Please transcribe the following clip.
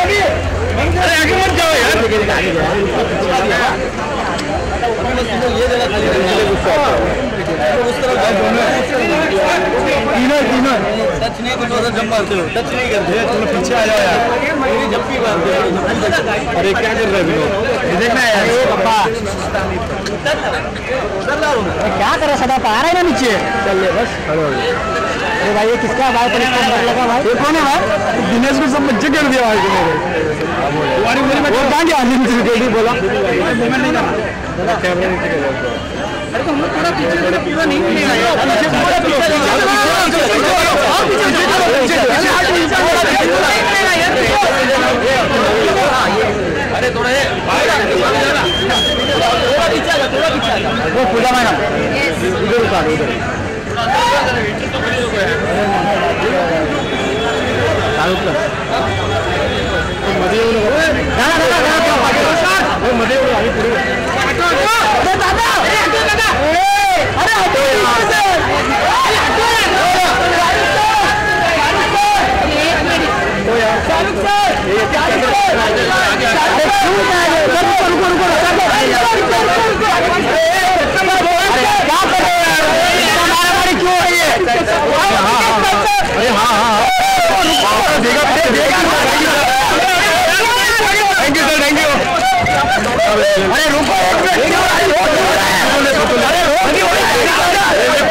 आगे मत जाओ नहीं करते उधर जंप मारते नहीं करते पीछे आ यार मेरी जंपी अरे क्या कर रहे हो? देखना यार क्या करे सदा पा रहा है ना नीचे। चलिए बस अरे भाई ये किसका भाई? पर इसको डर लगा भाई। ये कौन है भाई? दिनेश को सब बच्चे कर दिया भाई को मेरे तुम्हारी मेरी वो कहाँ गया? के भी बोला। मूवमेंट नहीं करना कैमरा नीचे कर अरे तो हम लोग थोड़ा पीछे पीछे नहीं मिलेगा यार पीछे थोड़ा पीछे अरे थोड़ा ये थोड़ा पीछे आ जा थोड़ा पीछे आ जा वो पूजा मैडम इधर उतारो इधर मध्ये येऊ नका मध्ये येऊ आम्ही पुढे अरे हाँ हाँ हाँ देगा देगा thank you sir thank you अरे रुको एक मिनट अरे रोक अरे रोक